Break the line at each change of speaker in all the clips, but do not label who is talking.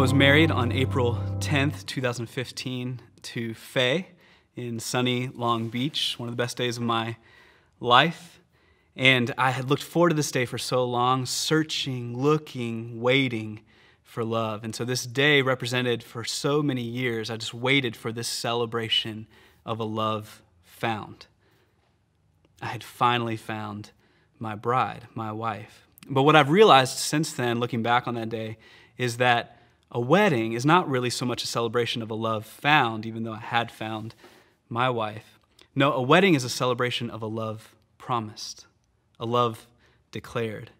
was married on April 10th, 2015, to Faye in sunny Long Beach, one of the best days of my life. And I had looked forward to this day for so long, searching, looking, waiting for love. And so this day represented for so many years, I just waited for this celebration of a love found. I had finally found my bride, my wife. But what I've realized since then, looking back on that day, is that a wedding is not really so much a celebration of a love found, even though I had found my wife. No, a wedding is a celebration of a love promised, a love declared.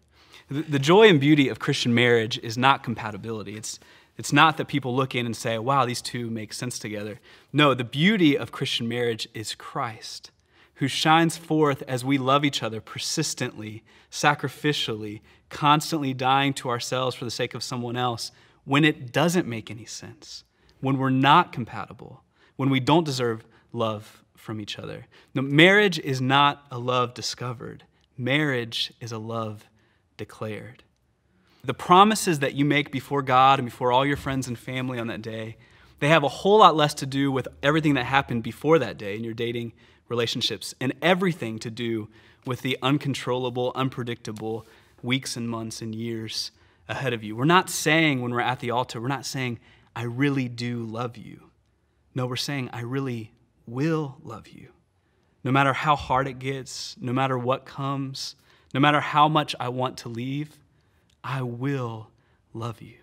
The joy and beauty of Christian marriage is not compatibility. It's, it's not that people look in and say, wow, these two make sense together. No, the beauty of Christian marriage is Christ, who shines forth as we love each other persistently, sacrificially, constantly dying to ourselves for the sake of someone else when it doesn't make any sense, when we're not compatible, when we don't deserve love from each other. Now, marriage is not a love discovered, marriage is a love declared. The promises that you make before God and before all your friends and family on that day, they have a whole lot less to do with everything that happened before that day in your dating relationships and everything to do with the uncontrollable, unpredictable weeks and months and years ahead of you. We're not saying when we're at the altar, we're not saying, I really do love you. No, we're saying, I really will love you. No matter how hard it gets, no matter what comes, no matter how much I want to leave, I will love you.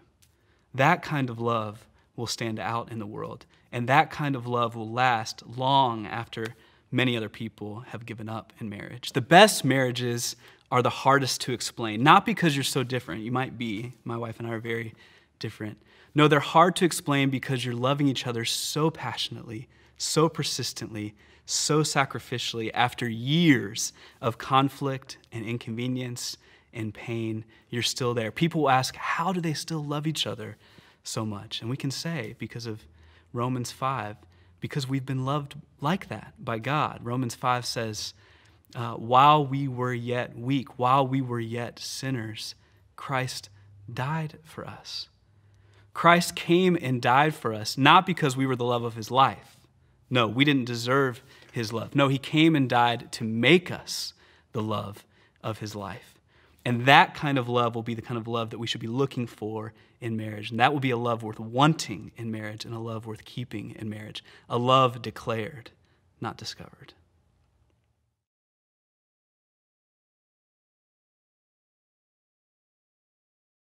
That kind of love will stand out in the world, and that kind of love will last long after many other people have given up in marriage. The best marriages are the hardest to explain, not because you're so different. You might be. My wife and I are very different. No, they're hard to explain because you're loving each other so passionately, so persistently, so sacrificially after years of conflict and inconvenience and pain. You're still there. People will ask, how do they still love each other so much? And we can say, because of Romans 5, because we've been loved like that by God. Romans 5 says, uh, while we were yet weak, while we were yet sinners, Christ died for us. Christ came and died for us, not because we were the love of his life. No, we didn't deserve his love. No, he came and died to make us the love of his life. And that kind of love will be the kind of love that we should be looking for in marriage. And that will be a love worth wanting in marriage and a love worth keeping in marriage. A love declared, not discovered.